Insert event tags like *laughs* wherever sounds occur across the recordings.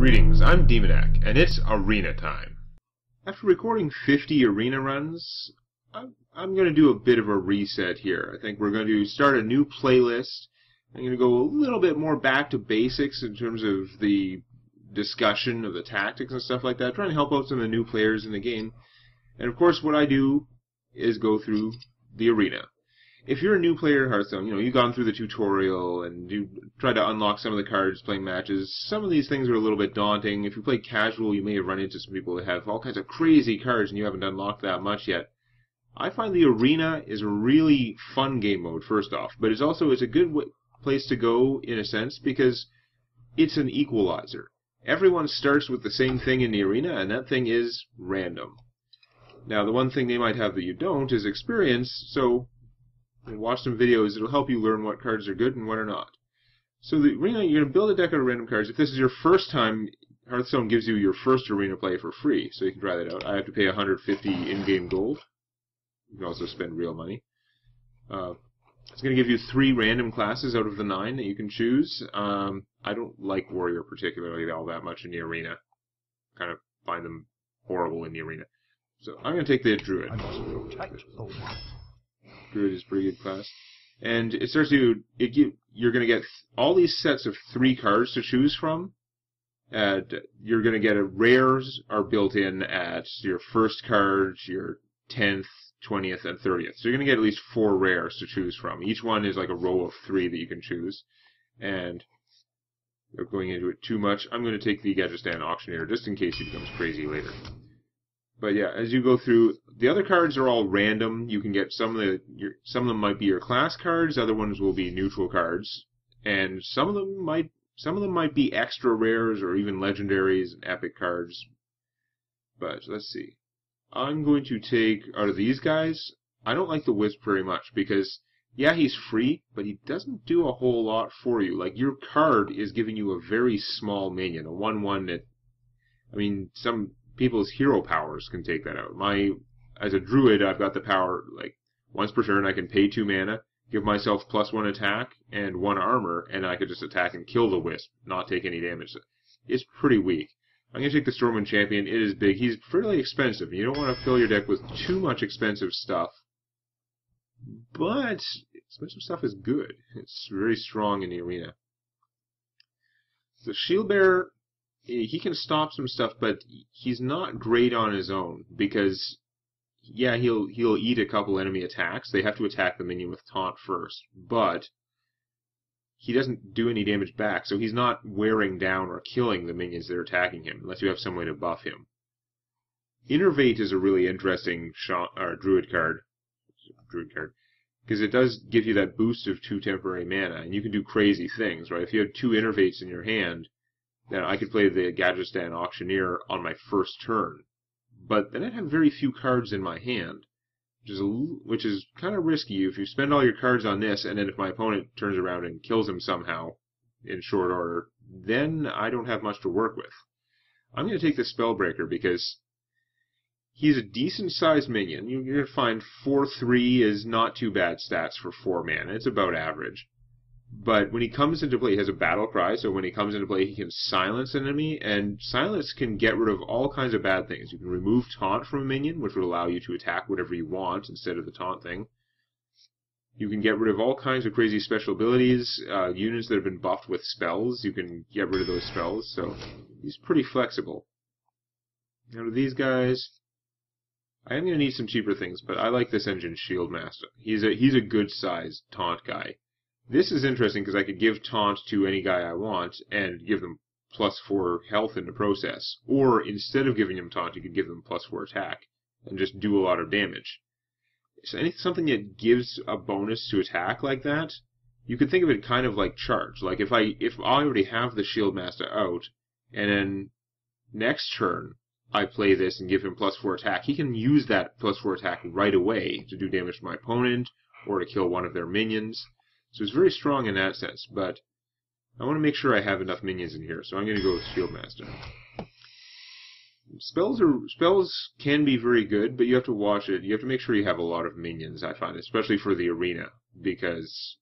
Greetings, I'm Demonac, and it's arena time. After recording 50 arena runs, I'm, I'm going to do a bit of a reset here. I think we're going to start a new playlist. I'm going to go a little bit more back to basics in terms of the discussion of the tactics and stuff like that, trying to help out some of the new players in the game. And of course, what I do is go through the arena if you're a new player in Hearthstone, you know, you've gone through the tutorial and you try to unlock some of the cards playing matches, some of these things are a little bit daunting. If you play casual, you may have run into some people that have all kinds of crazy cards and you haven't unlocked that much yet. I find the arena is a really fun game mode, first off, but it's also it's a good w- place to go in a sense because it's an equalizer. Everyone starts with the same thing in the arena, and that thing is random. Now, the one thing they might have that you don't is experience, so and watch some videos. It'll help you learn what cards are good and what are not. So the arena, you're going to build a deck out of random cards. If this is your first time, Hearthstone gives you your first arena play for free, so you can try that out. I have to pay 150 in-game gold. You can also spend real money. Uh, it's going to give you three random classes out of the nine that you can choose. Um, I don't like Warrior particularly all that much in the arena. Kind of find them horrible in the arena. So I'm going to take the Druid. Druid is pretty good class. And it starts you, it give, you're going to get all these sets of three cards to choose from. And you're going to get a rares are built in at your first cards, your 10th, 20th, and 30th. So you're going to get at least four rares to choose from. Each one is like a row of three that you can choose. And going into it too much, I'm going to take the Gadgetzan Auctioneer just in case he becomes crazy later. But yeah, as you go through, the other cards are all random. You can get some of the your, some of them might be your class cards, other ones will be neutral cards, and some of them might some of them might be extra rares or even legendaries and epic cards. But let's see. I'm going to take out of these guys. I don't like the Wisp very much because yeah, he's free, but he doesn't do a whole lot for you. Like your card is giving you a very small minion, a one-one that. I mean, some people's hero powers can take that out. My as a druid, I've got the power like once per turn I can pay two mana, give myself plus one attack and one armor, and I could just attack and kill the wisp, not take any damage. It's pretty weak. I'm gonna take the Stormwind Champion. It is big. He's fairly expensive. You don't want to fill your deck with too much expensive stuff. But expensive stuff is good. It's very strong in the arena. The Shield Bearer eh, he can stop some stuff, but he's not great on his own because yeah, he'll he'll eat a couple enemy attacks. They have to attack the minion with taunt first, but he doesn't do any damage back, so he's not wearing down or killing the minions that are attacking him unless you have some way to buff him. Innervate is a really interesting shot, or druid card, druid card, because it does give you that boost of two temporary mana, and you can do crazy things, right? If you have two Innervates in your hand, then I could play the Gadgetzan Auctioneer on my first turn. But then I'd have very few cards in my hand, which is, which is kind of risky. If you spend all your cards on this, and then if my opponent turns around and kills him somehow in short order, then I don't have much to work with. I'm going to take the Spellbreaker because he's a decent sized minion. You're going to find 4 3 is not too bad stats for 4 mana. It's about average. But when he comes into play, he has a battle cry, so when he comes into play, he can silence an enemy, and silence can get rid of all kinds of bad things. You can remove taunt from a minion, which would allow you to attack whatever you want instead of the taunt thing. You can get rid of all kinds of crazy special abilities, uh, units that have been buffed with spells, you can get rid of those spells, so he's pretty flexible. Out of these guys, I am going to need some cheaper things, but I like this Sen'jin Shield Master. He's a he's a good sized taunt guy. This is interesting because I could give taunt to any guy I want and give them plus four health in the process. Or instead of giving them taunt, you could give them plus four attack and just do a lot of damage. So any, something that gives a bonus to attack like that, you could think of it kind of like charge. Like if I if I already have the shield master out, and then next turn I play this and give him plus four attack, he can use that plus four attack right away to do damage to my opponent or to kill one of their minions. So it's very strong in that sense, but I want to make sure I have enough minions in here, so I'm going to go with Shieldmaster. Spells are spells can be very good, but you have to watch it. You have to make sure you have a lot of minions. I find, especially for the arena, because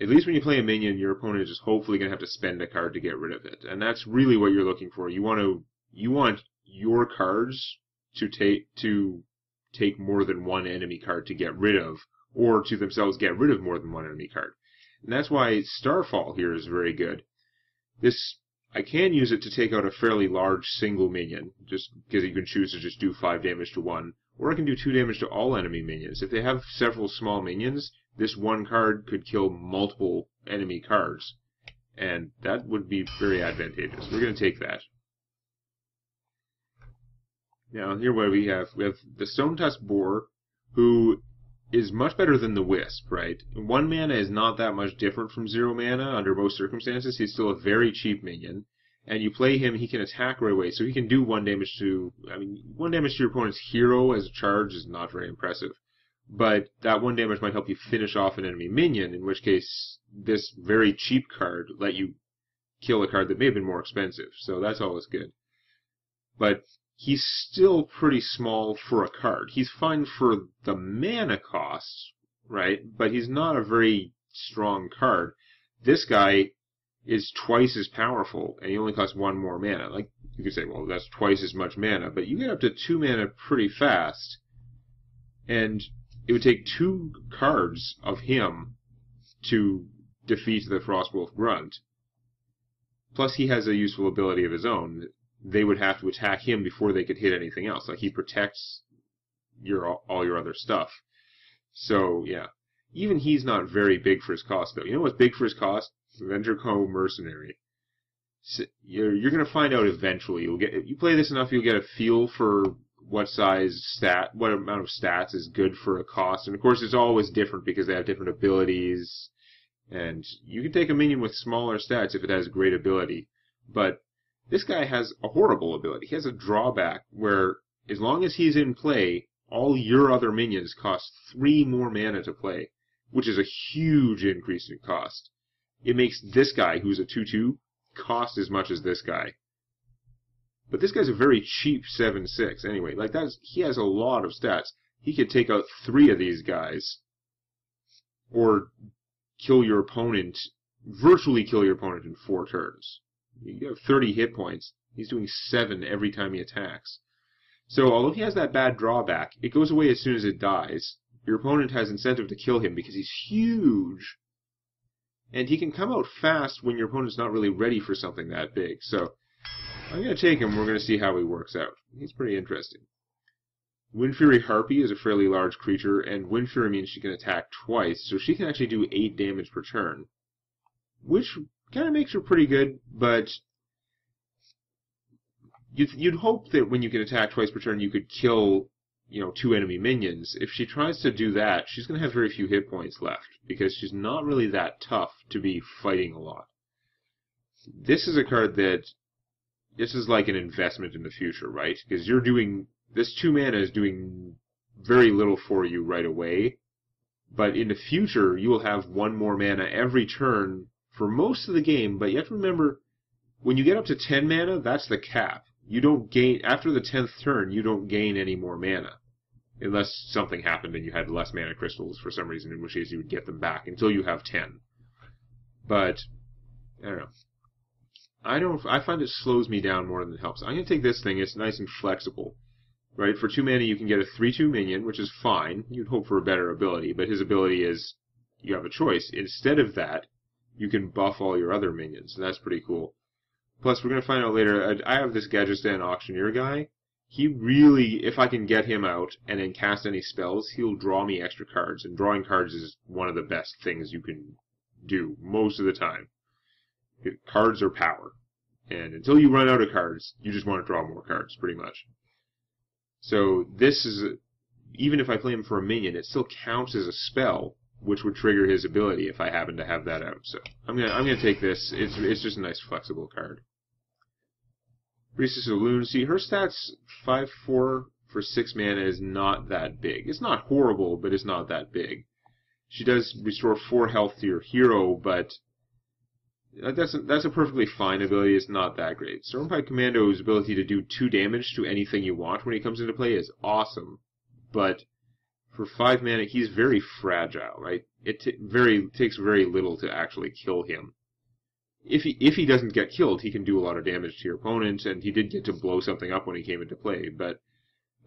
at least when you play a minion, your opponent is hopefully going to have to spend a card to get rid of it, and that's really what you're looking for. You want to you want your cards to take to take more than one enemy card to get rid of, or to themselves get rid of more than one enemy card. And that's why Starfall here is very good. This I can use it to take out a fairly large single minion, just because you can choose to just do 5 damage to one, or I can do 2 damage to all enemy minions. If they have several small minions, this one card could kill multiple enemy cards, and that would be very advantageous. We're going to take that. Now, here what we have, we have the Stonetusk Boar, who is much better than the Wisp, right? One mana is not that much different from zero mana under most circumstances. He's still a very cheap minion. And you play him, he can attack right away, so he can do one damage to, I mean, one damage to your opponent's hero as a charge is not very impressive. But that one damage might help you finish off an enemy minion, in which case this very cheap card let you kill a card that may have been more expensive. So that's always good. But he's still pretty small for a card. He's fine for the mana cost, right? But he's not a very strong card. This guy is twice as powerful, and he only costs one more mana. Like, you could say, well, that's twice as much mana, but you get up to two mana pretty fast, and it would take two cards of him to defeat the Frostwolf Grunt. Plus, he has a useful ability of his own they would have to attack him before they could hit anything else. Like he protects your all your other stuff. So yeah, even he's not very big for his cost though. You know what's big for his cost? Venture Co. Mercenary. So you're you're gonna find out eventually. You'll get you play this enough, you'll get a feel for what size stat, what amount of stats is good for a cost. And of course, it's always different because they have different abilities. And you can take a minion with smaller stats if it has great ability. But this guy has a horrible ability. He has a drawback where, as long as he's in play, all your other minions cost three more mana to play, which is a huge increase in cost. It makes this guy, who's a 2-2, cost as much as this guy. But this guy's a very cheap 7-6 anyway. Like that's he has a lot of stats. He could take out three of these guys or kill your opponent virtually kill your opponent in four turns. You have 30 hit points. He's doing 7 every time he attacks. So, although he has that bad drawback, it goes away as soon as it dies. Your opponent has incentive to kill him because he's huge. And he can come out fast when your opponent's not really ready for something that big. So, I'm going to take him. We're going to see how he works out. He's pretty interesting. Windfury Harpy is a fairly large creature, and Wind Fury means she can attack twice, so she can actually do 8 damage per turn. Which kind of makes her pretty good, but you'd, you'd hope that when you can attack twice per turn, you could kill, you know, two enemy minions. If she tries to do that, she's going to have very few hit points left because she's not really that tough to be fighting a lot. This is a card that this is like an investment in the future, right? Because you're doing this two mana is doing very little for you right away, but in the future you will have one more mana every turn for most of the game, but you have to remember when you get up to 10 mana, that's the cap. You don't gain, after the 10th turn, you don't gain any more mana. Unless something happened and you had less mana crystals for some reason, in which case you would get them back until you have 10. But, I don't know. I don't, I find it slows me down more than it helps. I'm gonna take this thing, it's nice and flexible. Right? For 2 mana you can get a 3-2 minion, which is fine. You'd hope for a better ability, but his ability is, you have a choice. Instead of that, you can buff all your other minions, and that's pretty cool. Plus, we're going to find out later, I have this Gadgetzan Auctioneer guy. He really, if I can get him out and then cast any spells, he'll draw me extra cards, and drawing cards is one of the best things you can do most of the time. Cards are power. And until you run out of cards, you just want to draw more cards, pretty much. So this is, even if I play him for a minion, it still counts as a spell, which would trigger his ability if I happen to have that out. So I'm gonna I'm gonna take this. It's it's just a nice flexible card. Priestess of Elune, her stats five four for six mana is not that big. It's not horrible, but it's not that big. She does restore four health to your hero, but that's a, that's a perfectly fine ability. It's not that great. Stormpike Commando's ability to do two damage to anything you want when he comes into play is awesome, but for five mana, he's very fragile, right? It t- very takes very little to actually kill him. If he if he doesn't get killed, he can do a lot of damage to your opponent, and he did get to blow something up when he came into play. But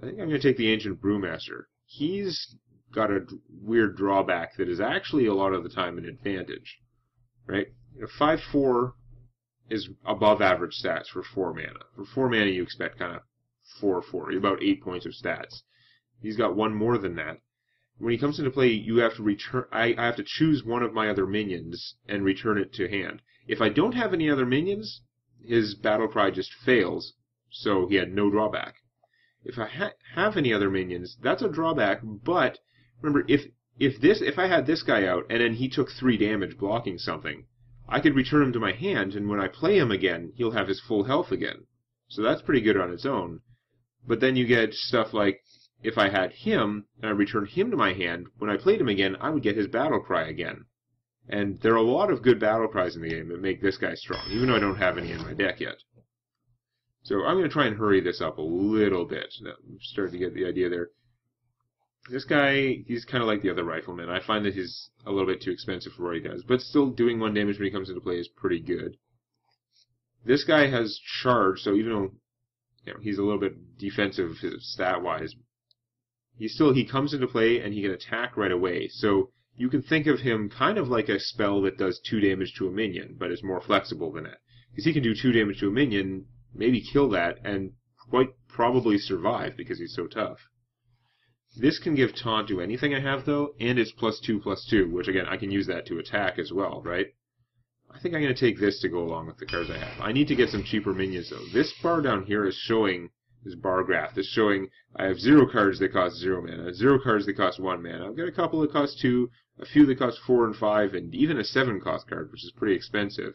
I think I'm going to take the Ancient Brewmaster. He's got a weird drawback that is actually a lot of the time an advantage, right? Five four is above average stats for four mana. For four mana, you expect kind of four four, about eight points of stats. He's got one more than that. When he comes into play, you have to return. I, I have to choose one of my other minions and return it to hand. If I don't have any other minions, his battle cry just fails, so he had no drawback. If I ha- have any other minions, that's a drawback. But remember, if if this if I had this guy out and then he took three damage blocking something, I could return him to my hand, and when I play him again, he'll have his full health again. So that's pretty good on its own. But then you get stuff like if I had him and I returned him to my hand, when I played him again, I would get his battle cry again. And there are a lot of good battle cries in the game that make this guy strong, even though I don't have any in my deck yet. So I'm going to try and hurry this up a little bit. I'm starting to get the idea there. This guy, he's kind of like the other rifleman. I find that he's a little bit too expensive for what he does, but still doing one damage when he comes into play is pretty good. This guy has charge, so even though you know, he's a little bit defensive stat wise, he still he comes into play and he can attack right away. So you can think of him kind of like a spell that does two damage to a minion, but is more flexible than that. Because he can do two damage to a minion, maybe kill that, and quite probably survive because he's so tough. This can give taunt to anything I have though, and it's plus two plus two, which again I can use that to attack as well, right? I think I'm going to take this to go along with the cards I have. I need to get some cheaper minions though. This bar down here is showing this bar graph is showing I have zero cards that cost zero mana, zero cards that cost one mana. I've got a couple that cost two, a few that cost four and five, and even a seven cost card, which is pretty expensive.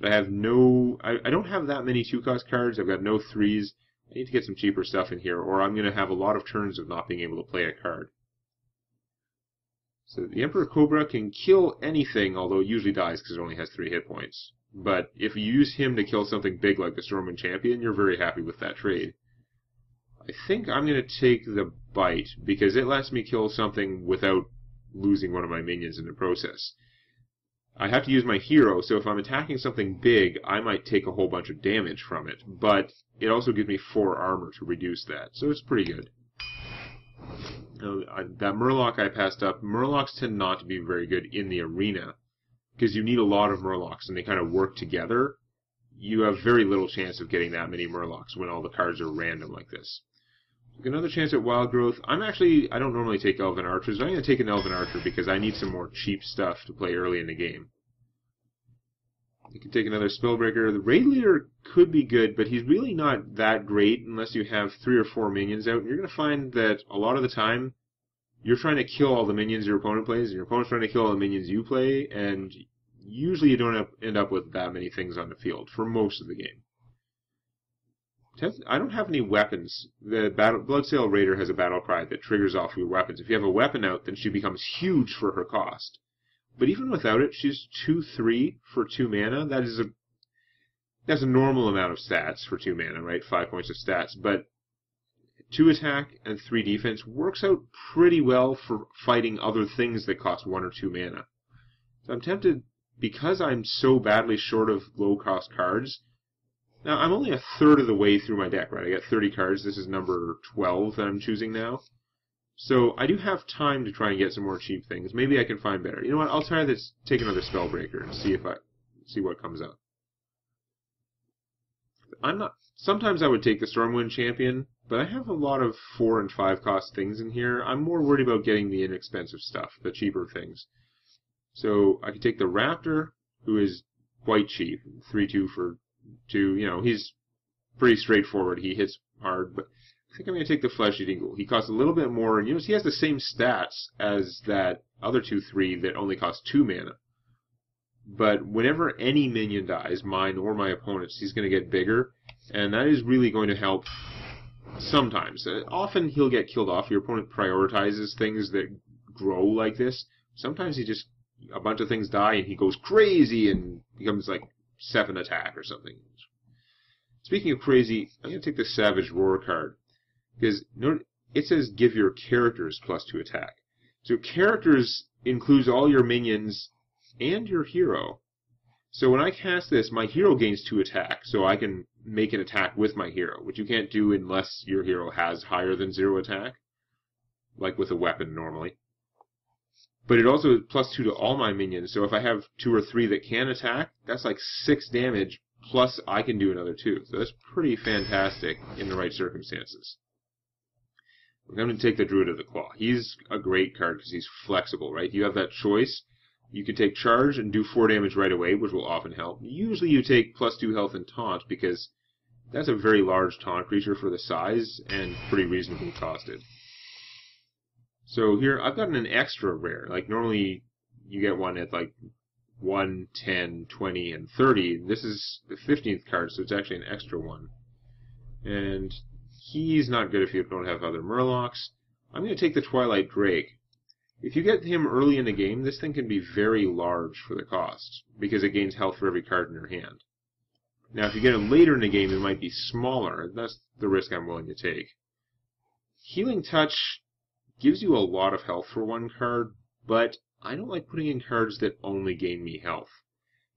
But I have no, I, I don't have that many two cost cards. I've got no threes. I need to get some cheaper stuff in here, or I'm going to have a lot of turns of not being able to play a card. So the Emperor Cobra can kill anything, although it usually dies because it only has three hit points. But if you use him to kill something big like the Stormwind Champion, you're very happy with that trade. I think I'm going to take the Bite, because it lets me kill something without losing one of my minions in the process. I have to use my hero, so if I'm attacking something big, I might take a whole bunch of damage from it, but it also gives me 4 armor to reduce that, so it's pretty good. That Murloc I passed up, Murlocs tend not to be very good in the arena, because you need a lot of Murlocs, and they kind of work together. You have very little chance of getting that many Murlocs when all the cards are random like this. Another chance at Wild Growth. I'm actually, I don't normally take Elven Archers, I'm going to take an Elven Archer because I need some more cheap stuff to play early in the game. You can take another Spellbreaker. The Raid Leader could be good, but he's really not that great unless you have three or four minions out. You're going to find that a lot of the time, you're trying to kill all the minions your opponent plays, and your opponent's trying to kill all the minions you play, and usually you don't end up with that many things on the field for most of the game. I don't have any weapons. The battle, Bloodsail Raider has a battle cry that triggers off your weapons. If you have a weapon out, then she becomes huge for her cost. But even without it, she's two three for two mana. That is a that's a normal amount of stats for two mana, right? Five points of stats. But two attack and three defense works out pretty well for fighting other things that cost one or two mana. So I'm tempted because I'm so badly short of low cost cards now, I'm only a third of the way through my deck, right? I got 30 cards. This is number 12 that I'm choosing now. So I do have time to try and get some more cheap things. Maybe I can find better. You know what? I'll try this. Take another Spellbreaker and see if I see what comes up. I'm not. Sometimes I would take the Stormwind Champion, but I have a lot of four and five cost things in here. I'm more worried about getting the inexpensive stuff, the cheaper things. So I could take the Raptor, who is quite cheap, three two for to, you know, he's pretty straightforward. He hits hard, but I think I'm going to take the Flesh Eating Ghoul. He costs a little bit more, and you know, he has the same stats as that other 2-3 that only cost 2 mana. But whenever any minion dies, mine or my opponent's, he's going to get bigger, and that is really going to help sometimes. Uh, often he'll get killed off. Your opponent prioritizes things that grow like this. Sometimes he just, a bunch of things die and he goes crazy and becomes like seven attack or something. Speaking of crazy, I'm going to take the Savage Roar card. Because it says give your characters plus two attack. So characters includes all your minions and your hero. So when I cast this, my hero gains two attack, so I can make an attack with my hero, which you can't do unless your hero has higher than zero attack, like with a weapon normally. But it also is plus two to all my minions, so if I have two or three that can attack, that's like six damage, plus I can do another two. So that's pretty fantastic in the right circumstances. I'm going to take the Druid of the Claw. He's a great card because he's flexible, right? You have that choice. You can take charge and do four damage right away, which will often help. Usually you take plus two health and taunt because that's a very large taunt creature for the size and pretty reasonably costed. So here, I've gotten an extra rare. Like, normally you get one at like 1, 10, 20, and 30. This is the 15th card, so it's actually an extra one. And he's not good if you don't have other Murlocs. I'm going to take the Twilight Drake. If you get him early in the game, this thing can be very large for the cost, because it gains health for every card in your hand. Now, if you get him later in the game, it might be smaller. That's the risk I'm willing to take. Healing Touch gives you a lot of health for one card, but I don't like putting in cards that only gain me health.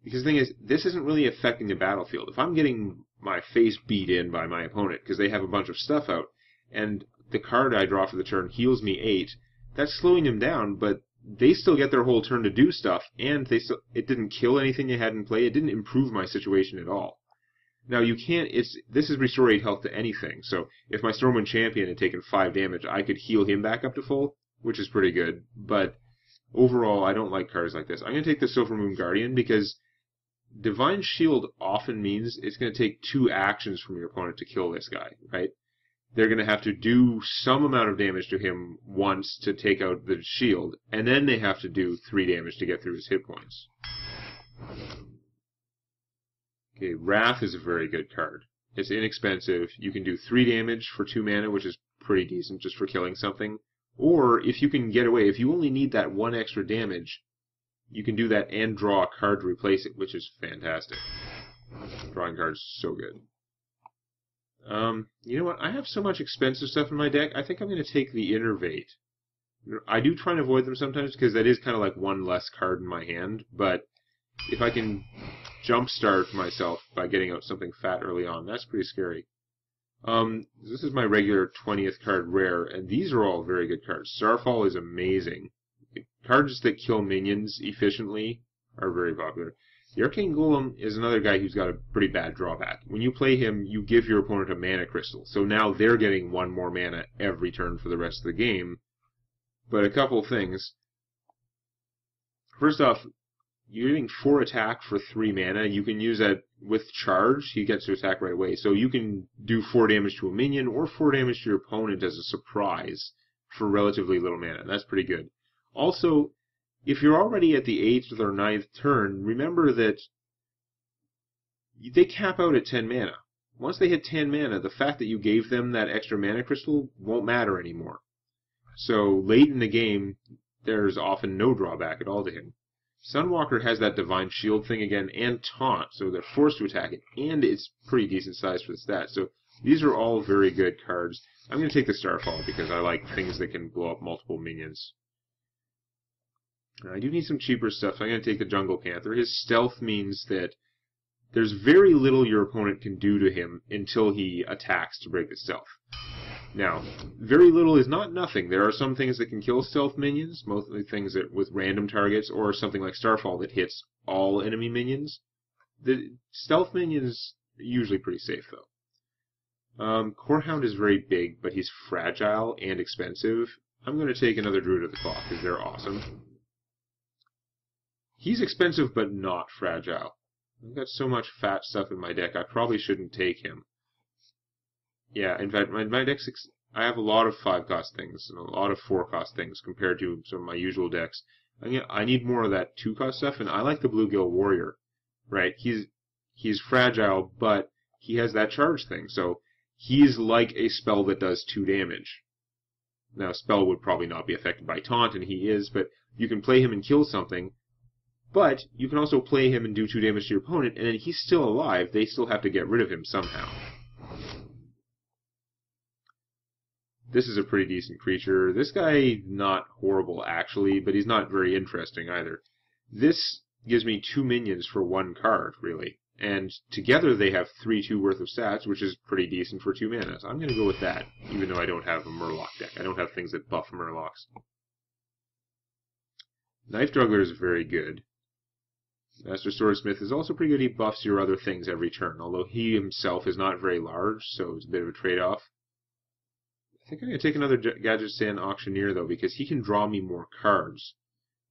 Because the thing is, this isn't really affecting the battlefield. If I'm getting my face beat in by my opponent because they have a bunch of stuff out, and the card I draw for the turn heals me 8, that's slowing them down, but they still get their whole turn to do stuff, and they still, it didn't kill anything they had in play. It didn't improve my situation at all. Now you can't. It's this is restore eight health to anything. So if my Stormwind champion had taken five damage, I could heal him back up to full, which is pretty good. But overall, I don't like cards like this. I'm gonna take the Silvermoon Guardian because Divine Shield often means it's gonna take two actions from your opponent to kill this guy, right? They're gonna have to do some amount of damage to him once to take out the shield, and then they have to do three damage to get through his hit points. Okay, Wrath is a very good card. It's inexpensive. You can do 3 damage for 2 mana, which is pretty decent just for killing something. Or, if you can get away, if you only need that 1 extra damage, you can do that and draw a card to replace it, which is fantastic. Drawing cards so good. Um, you know what? I have so much expensive stuff in my deck, I think I'm going to take the Innervate. I do try and avoid them sometimes because that is kind of like one less card in my hand, but if I can jumpstart myself by getting out something fat early on. That's pretty scary. Um, this is my regular 20th card rare, and these are all very good cards. Starfall is amazing. Cards that kill minions efficiently are very popular. The Arcane Golem is another guy who's got a pretty bad drawback. When you play him, you give your opponent a mana crystal, so now they're getting one more mana every turn for the rest of the game. But a couple things. First off, you're getting four attack for three mana. You can use that with charge. He gets to attack right away. So you can do four damage to a minion or four damage to your opponent as a surprise for relatively little mana. That's pretty good. Also, if you're already at the eighth or ninth turn, remember that they cap out at 10 mana. Once they hit 10 mana, the fact that you gave them that extra mana crystal won't matter anymore. So late in the game, there's often no drawback at all to him. Sunwalker has that Divine Shield thing again and Taunt, so they're forced to attack it, and it's pretty decent size for the stats. So these are all very good cards. I'm going to take the Starfall because I like things that can blow up multiple minions. I do need some cheaper stuff. I'm going to take the Jungle Panther. His stealth means that there's very little your opponent can do to him until he attacks to break the stealth. Now, very little is not nothing. There are some things that can kill stealth minions, mostly things that with random targets, or something like Starfall that hits all enemy minions. The stealth minions usually pretty safe though. Um, Corehound is very big, but he's fragile and expensive. I'm going to take another Druid of the Claw because they're awesome. He's expensive but not fragile. I've got so much fat stuff in my deck, I probably shouldn't take him. Yeah, in fact, my, my deck's I have a lot of five cost things and a lot of four cost things compared to some of my usual decks. I, I need more of that two cost stuff, and I like the Bluegill Warrior. Right? He's he's fragile, but he has that charge thing, so he's like a spell that does two damage. Now, spell would probably not be affected by taunt, and he is, but you can play him and kill something. But you can also play him and do two damage to your opponent, and then he's still alive. They still have to get rid of him somehow. This is a pretty decent creature. This guy, not horrible actually, but he's not very interesting either. This gives me two minions for one card, really. And together they have 3-2 worth of stats, which is pretty decent for 2 mana. So I'm going to go with that, even though I don't have a Murloc deck. I don't have things that buff Murlocs. Knife Juggler is very good. Master Swordsmith is also pretty good. He buffs your other things every turn, although he himself is not very large, so it's a bit of a trade-off. I think I'm going to take another Gadgetzan Auctioneer, though, because he can draw me more cards.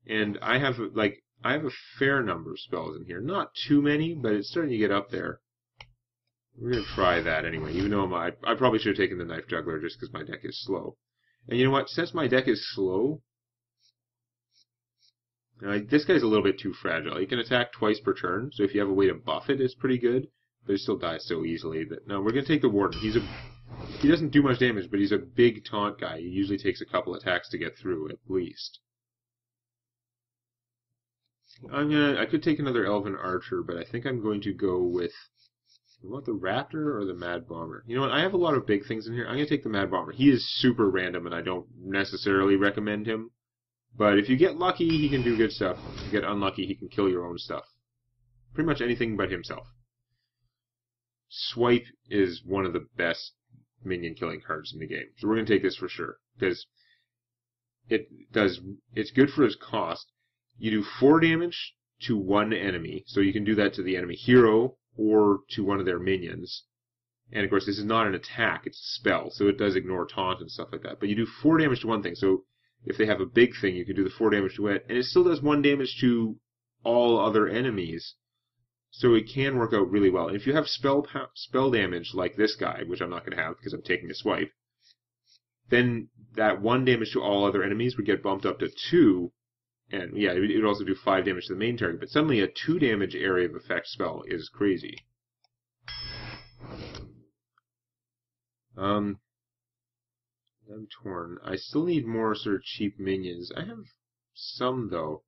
And I have, like, I have a fair number of spells in here. Not too many, but it's starting to get up there. We're going to try that anyway, even though I, I probably should have taken the Knife Juggler just because my deck is slow. And you know what? Since my deck is slow, uh, this guy's a little bit too fragile. He can attack twice per turn, so if you have a way to buff it, it's pretty good. But he still dies so easily that no, we're gonna take the Warden. He's a he doesn't do much damage, but he's a big taunt guy. He usually takes a couple attacks to get through, at least. I'm gonna. I could take another Elven Archer, but I think I'm going to go with. You want the Raptor or the Mad Bomber? You know what? I have a lot of big things in here. I'm gonna take the Mad Bomber. He is super random, and I don't necessarily recommend him. But if you get lucky, he can do good stuff. If you get unlucky, he can kill your own stuff. Pretty much anything but himself. Swipe is one of the best minion killing cards in the game. So we're gonna take this for sure because it does. It's good for its cost you do 4 damage to one enemy, so you can do that to the enemy hero or to one of their minions. And of course, this is not an attack, it's a spell, so it does ignore taunt and stuff like that. But you do 4 damage to one thing, so if they have a big thing, you can do the 4 damage to it, and it still does 1 damage to all other enemies. So it can work out really well. If you have spell spell damage like this guy, which I'm not going to have because I'm taking a swipe, then that 1 damage to all other enemies would get bumped up to 2, and yeah, it would also do 5 damage to the main target, but suddenly a 2 damage area of effect spell is crazy. Um, I'm torn. I still need more sort of cheap minions. I have some, though.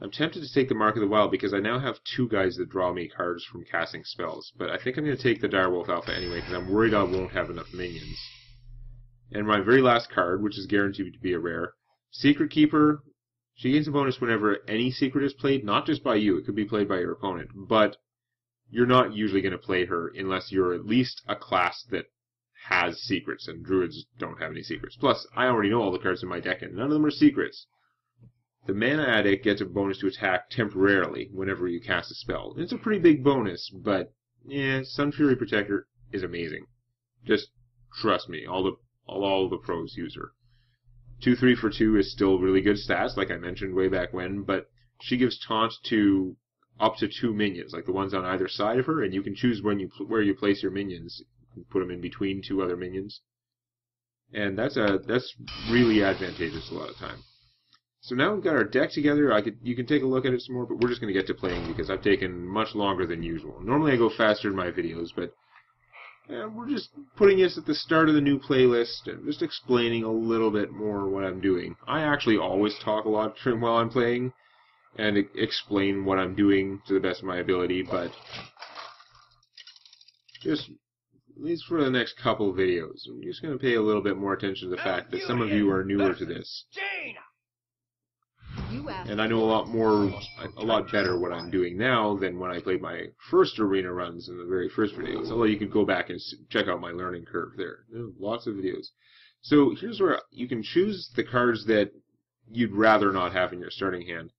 I'm tempted to take the Mark of the Wild because I now have two guys that draw me cards from casting spells, but I think I'm going to take the Direwolf Alpha anyway because I'm worried I won't have enough minions. And my very last card, which is guaranteed to be a rare, Secret Keeper, she gains a bonus whenever any secret is played, not just by you, it could be played by your opponent, but you're not usually going to play her unless you're at least a class that has secrets, and druids don't have any secrets. Plus, I already know all the cards in my deck, and none of them are secrets. The Mana Addict gets a bonus to attack temporarily whenever you cast a spell. It's a pretty big bonus, but yeah, Sunfury Protector is amazing. Just trust me, all the all, all the pros use her. Two three for two is still really good stats, like I mentioned way back when, but she gives taunt to up to two minions, like the ones on either side of her, and you can choose when you where you place your minions. You put them in between two other minions, and that's a that's really advantageous a lot of time. So now we've got our deck together. I could you can take a look at it some more, but we're just going to get to playing because I've taken much longer than usual. Normally I go faster in my videos, but we're just putting this at the start of the new playlist and just explaining a little bit more what I'm doing. I actually always talk a lot *laughs* while I'm playing and explain what I'm doing to the best of my ability, but just at least for the next couple videos, I'm just going to pay a little bit more attention to the fact that some of you are newer to this. And I know a lot more, a lot better what I'm doing now than when I played my first arena runs in the very first videos. Although you could go back and check out my learning curve there. there lots of videos. So here's where you can choose the cards that you'd rather not have in your starting hand.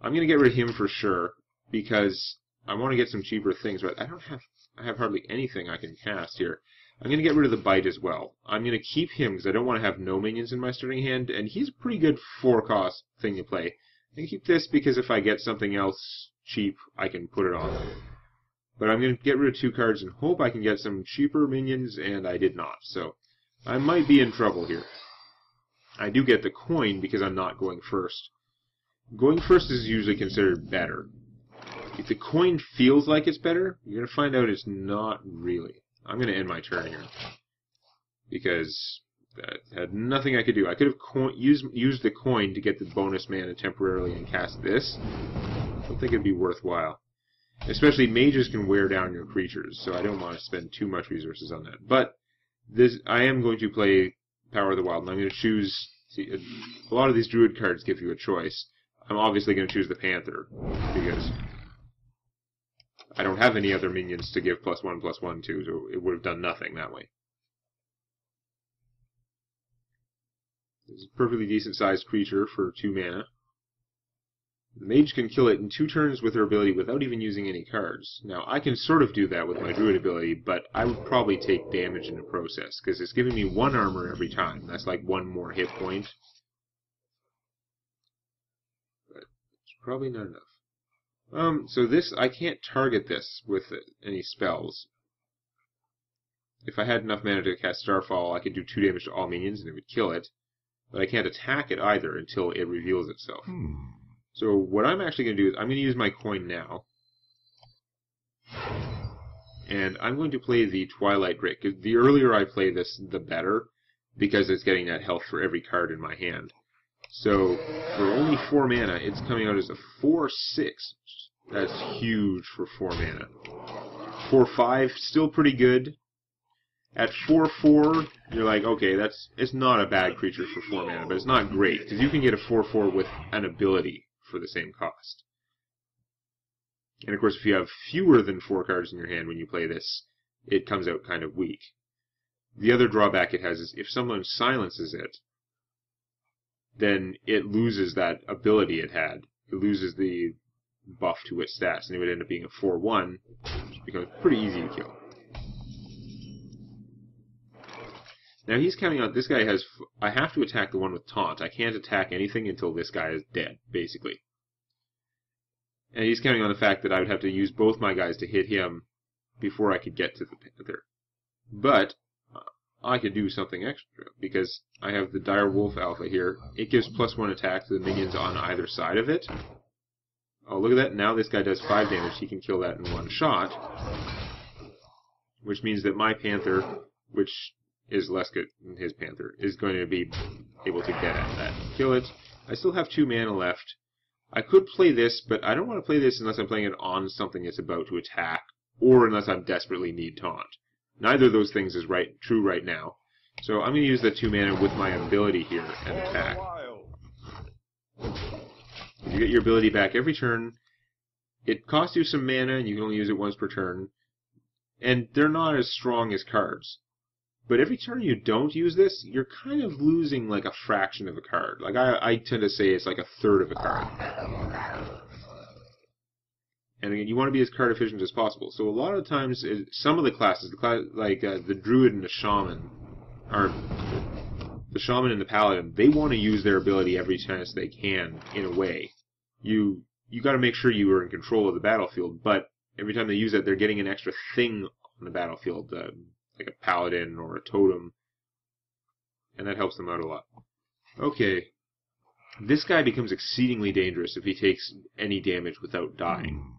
I'm going to get rid of him for sure because I want to get some cheaper things, but I don't have I have hardly anything I can cast here. I'm going to get rid of the bite as well. I'm going to keep him because I don't want to have no minions in my starting hand, and he's a pretty good four cost thing to play. I'm going to keep this because if I get something else cheap, I can put it on. But I'm going to get rid of two cards and hope I can get some cheaper minions, and I did not. So I might be in trouble here. I do get the coin because I'm not going first. Going first is usually considered better. If the coin feels like it's better, you're going to find out it's not really. I'm going to end my turn here. Because that had nothing I could do. I could have co- used, used the coin to get the bonus mana temporarily and cast this. I don't think it'd be worthwhile. Especially mages can wear down your creatures, so I don't want to spend too much resources on that. But this I am going to play Power of the Wild, and I'm going to choose. See, a lot of these Druid cards give you a choice. I'm obviously going to choose the Panther because I don't have any other minions to give plus one plus one to, so it would have done nothing that way. Is a perfectly decent sized creature for two mana. The mage can kill it in two turns with her ability without even using any cards. Now, I can sort of do that with my druid ability, but I would probably take damage in the process, because it's giving me one armor every time. That's like one more hit point. But it's probably not enough. Um, so this, I can't target this with any spells. If I had enough mana to cast Starfall, I could do two damage to all minions and it would kill it. But I can't attack it either until it reveals itself. Hmm. So what I'm actually going to do is I'm going to use my coin now. And I'm going to play the Twilight Drake. The earlier I play this, the better, because it's getting that health for every card in my hand. So, for only 4 mana, it's coming out as a 4-6. That's huge for 4 mana. 4-5, still pretty good. At 4-4, you're like, okay, that's it's not a bad creature for 4 mana, but it's not great, because you can get a 4-4 with an ability for the same cost. And of course, if you have fewer than four cards in your hand when you play this, it comes out kind of weak. The other drawback it has is if someone silences it, then it loses that ability it had. It loses the buff to its stats, and it would end up being a 4-1, which becomes pretty easy to kill. Now he's counting on this guy has. I have to attack the one with taunt. I can't attack anything until this guy is dead, basically. And he's counting on the fact that I would have to use both my guys to hit him before I could get to the Panther. But I could do something extra because I have the Dire Wolf Alpha here. It gives plus one attack to the minions on either side of it. Oh, look at that. Now this guy does five damage. He can kill that in one shot. Which means that my Panther, which is less good than his Panther, is going to be able to get at that. Kill it. I still have two mana left. I could play this, but I don't want to play this unless I'm playing it on something that's about to attack, or unless I desperately need taunt. Neither of those things is right true right now. So I'm going to use the two mana with my ability here and attack. You get your ability back every turn. It costs you some mana, and you can only use it once per turn. And they're not as strong as cards. But every turn you don't use this, you're kind of losing like a fraction of a card. Like I, I tend to say it's like a third of a card. And again, you want to be as card efficient as possible. So a lot of times, some of the classes, the class, like uh, the druid and the shaman, are the shaman and the paladin. They want to use their ability every chance they can. In a way, you you got to make sure you are in control of the battlefield. But every time they use it, they're getting an extra thing on the battlefield. Uh, like a paladin or a totem, and that helps them out a lot. Okay, this guy becomes exceedingly dangerous if he takes any damage without dying.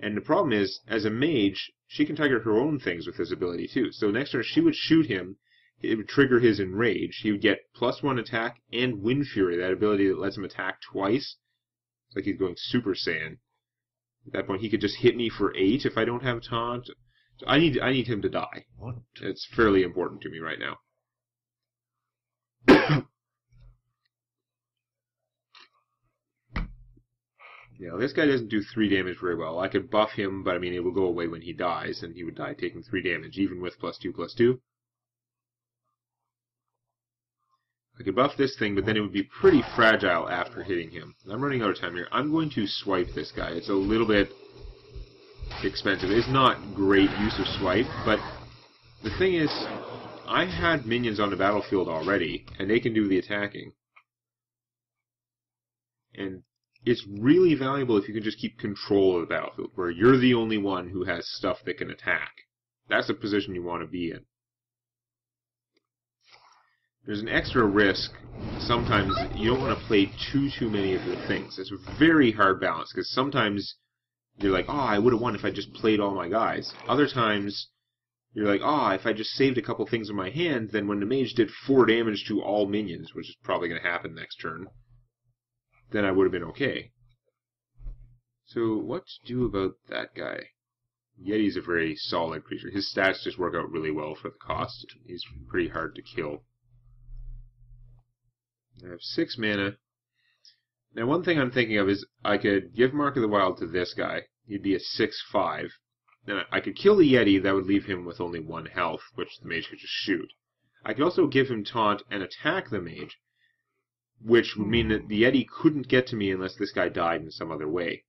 And the problem is, as a mage, she can target her own things with this ability too. So next turn she would shoot him, it would trigger his enrage. He would get plus one attack and wind fury, that ability that lets him attack twice. It's like he's going Super Saiyan. At that point, he could just hit me for eight if I don't have taunt. I need I need him to die. What? It's fairly important to me right now. *coughs* *coughs* *coughs* yeah, this guy doesn't do three damage very well. I could buff him, but I mean it will go away when he dies, and he would die taking three damage, even with plus two plus two. I could buff this thing, but then it would be pretty fragile after hitting him. I'm running out of time here. I'm going to swipe this guy. It's a little bit expensive. It's not great use of swipe, but the thing is, I had minions on the battlefield already, and they can do the attacking. And it's really valuable if you can just keep control of the battlefield, where you're the only one who has stuff that can attack. That's the position you want to be in. There's an extra risk. Sometimes you don't want to play too, too many of the things. It's a very hard balance, because sometimes you're like, oh, I would have won if I just played all my guys. Other times, you're like, oh, if I just saved a couple things in my hand, then when the mage did four damage to all minions, which is probably going to happen next turn, then I would have been okay. So what to do about that guy? Yeti's a very solid creature. His stats just work out really well for the cost. He's pretty hard to kill. I have six mana. Now, one thing I'm thinking of is I could give Mark of the Wild to this guy. He'd be a 6-5. Then I could kill the Yeti. That would leave him with only one health, which the mage could just shoot. I could also give him taunt and attack the mage, which would mean that the Yeti couldn't get to me unless this guy died in some other way.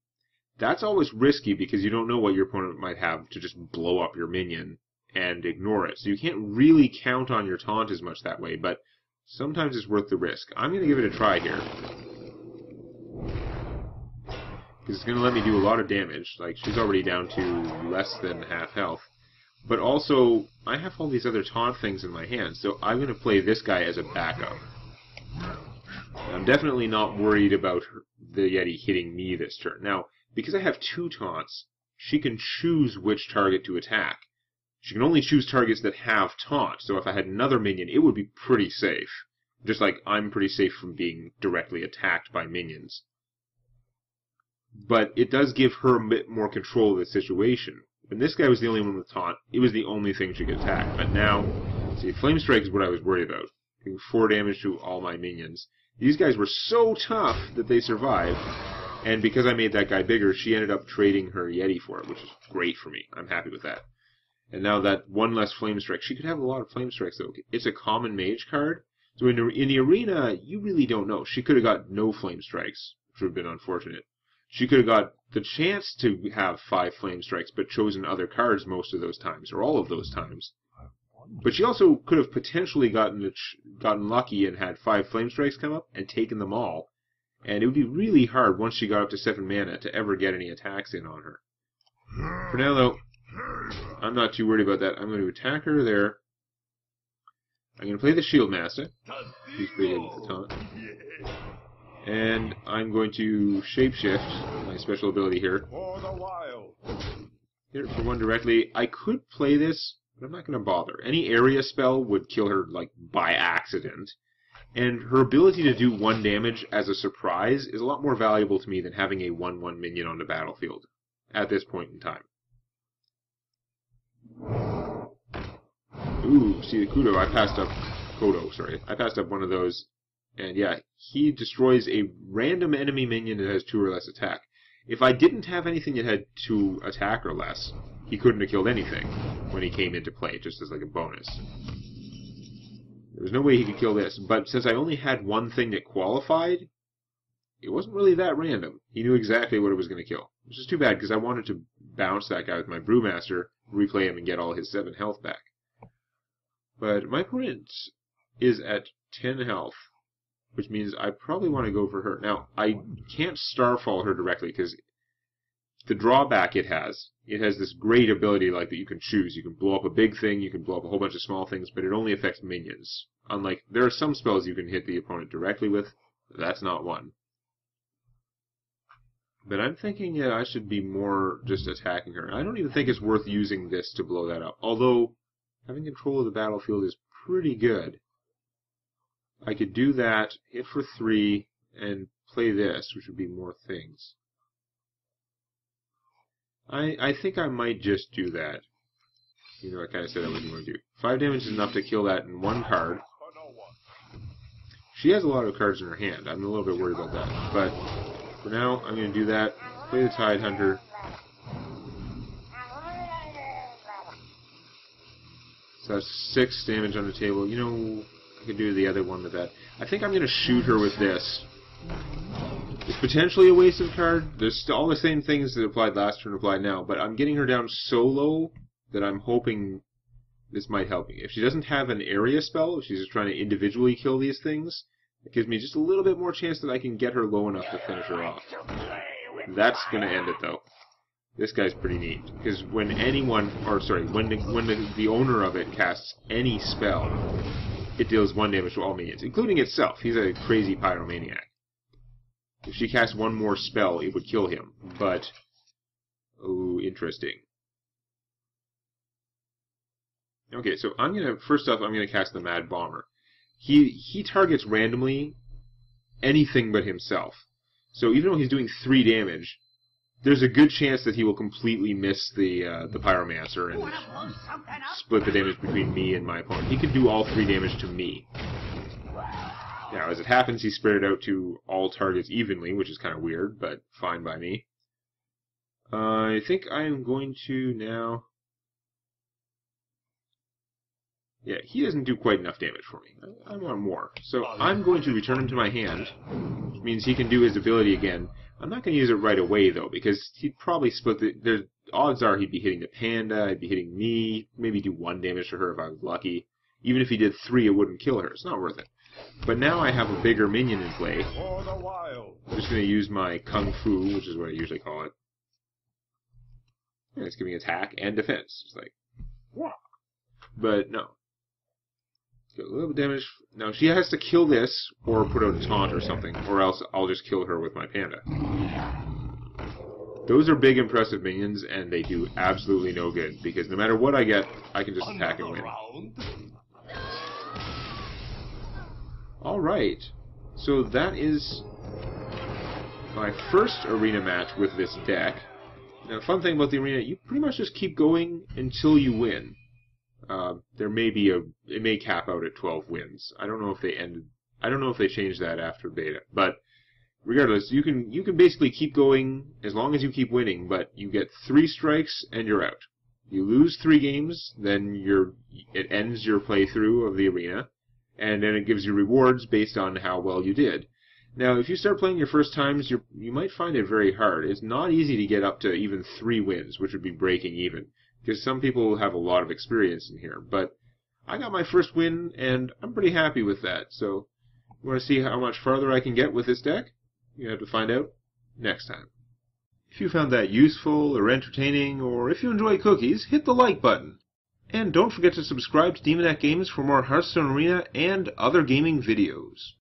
That's always risky because you don't know what your opponent might have to just blow up your minion and ignore it. So you can't really count on your taunt as much that way, but sometimes it's worth the risk. I'm going to give it a try here. Because it's going to let me do a lot of damage. Like, she's already down to less than half health. But also, I have all these other taunt things in my hand, so I'm going to play this guy as a backup. I'm definitely not worried about her, the Yeti hitting me this turn. Now, because I have two taunts, she can choose which target to attack. She can only choose targets that have taunt, so if I had another minion, it would be pretty safe. Just like I'm pretty safe from being directly attacked by minions. But it does give her a bit more control of the situation. When this guy was the only one with taunt, it was the only thing she could attack. But now, see, Flame Strike is what I was worried about. Doing 4 damage to all my minions. These guys were so tough that they survived, and because I made that guy bigger, she ended up trading her Yeti for it, which is great for me. I'm happy with that. And now that one less Flame Strike, she could have a lot of Flame Strikes though. It's a common mage card, so in the, in the arena, you really don't know. She could have got no Flame Strikes, which would have been unfortunate. She could have got the chance to have five Flame Strikes, but chosen other cards most of those times, or all of those times. But she also could have potentially gotten gotten lucky and had five Flame Strikes come up and taken them all. And it would be really hard once she got up to seven mana to ever get any attacks in on her. For now, though, I'm not too worried about that. I'm going to attack her there. I'm going to play the Shield Master. He's pretty good with the taunt. And I'm going to Shapeshift, my special ability here. Hit it for one directly. I could play this, but I'm not going to bother. Any area spell would kill her, like, by accident. And her ability to do one damage as a surprise is a lot more valuable to me than having a 1-1 minion on the battlefield at this point in time. Ooh, see the Kudo, I passed up, Kodo, sorry. I passed up one of those, and yeah, he destroys a random enemy minion that has two or less attack. If I didn't have anything that had two attack or less, he couldn't have killed anything when he came into play, just as like a bonus. There was no way he could kill this, but since I only had one thing that qualified, it wasn't really that random. He knew exactly what it was going to kill. Which is too bad, because I wanted to bounce that guy with my Brewmaster, replay him, and get all his 7 health back. But my opponent is at 10 health, which means I probably want to go for her. Now, I can't Starfall her directly, because the drawback it has, it has this great ability like that you can choose. You can blow up a big thing, you can blow up a whole bunch of small things, but it only affects minions. Unlike, there are some spells you can hit the opponent directly with, that's not one. But I'm thinking yeah, I should be more just attacking her. I don't even think it's worth using this to blow that up. Although, having control of the battlefield is pretty good. I could do that, hit for three, and play this, which would be more things. I I think I might just do that. You know, I kind of said I wouldn't want to do. Five damage is enough to kill that in one card. She has a lot of cards in her hand. I'm a little bit worried about that. But for now, I'm going to do that. Play the Tide Hunter. So that's six damage on the table. You know, I could do the other one with that. I think I'm going to shoot her with this. It's potentially a waste of card. There's all the same things that applied last turn apply now, but I'm getting her down so low that I'm hoping this might help me. If she doesn't have an area spell, if she's just trying to individually kill these things, it gives me just a little bit more chance that I can get her low enough to finish her off. That's going to end it, though. This guy's pretty neat, because when anyone, or sorry, when the, when the, the owner of it casts any spell, it deals one damage to all minions, including itself. He's a crazy pyromaniac. If she cast one more spell, it would kill him. But, oh, interesting. Okay, so I'm gonna first off I'm gonna cast the Mad Bomber. He he targets randomly anything but himself. So even though he's doing three damage, there's a good chance that he will completely miss the uh, the pyromancer and split the damage between me and my opponent. He can do all three damage to me. Now, as it happens, he spread it out to all targets evenly, which is kind of weird, but fine by me. Uh, I think I am going to now. Yeah, he doesn't do quite enough damage for me. I, I want more. So I'm going to return him to my hand, which means he can do his ability again. I'm not going to use it right away though, because he'd probably split the. There's odds are he'd be hitting the panda, I'd be hitting me, maybe do one damage to her if I was lucky. Even if he did three, it wouldn't kill her. It's not worth it. But now I have a bigger minion in play. I'm just going to use my Kung Fu, which is what I usually call it. Yeah, it's giving attack and defense. It's like, wow. But no. A little damage. Now she has to kill this or put out a taunt or something, or else I'll just kill her with my panda. Those are big, impressive minions, and they do absolutely no good because no matter what I get, I can just attack and win. All right, so that is my first arena match with this deck. Now, fun thing about the arena, you pretty much just keep going until you win. Uh, there may be a, it may cap out at 12 wins. I don't know if they ended, I don't know if they changed that after beta, but regardless, you can, you can basically keep going as long as you keep winning, but you get three strikes and you're out. You lose three games, then you're, it ends your playthrough of the arena, and then it gives you rewards based on how well you did. Now, if you start playing your first times, you you might find it very hard. It's not easy to get up to even three wins, which would be breaking even, because some people have a lot of experience in here. But I got my first win, and I'm pretty happy with that. So, you want to see how much farther I can get with this deck? You have to find out next time. If you found that useful or entertaining, or if you enjoy cookies, hit the like button. And don't forget to subscribe to Demonac Games for more Hearthstone Arena and other gaming videos.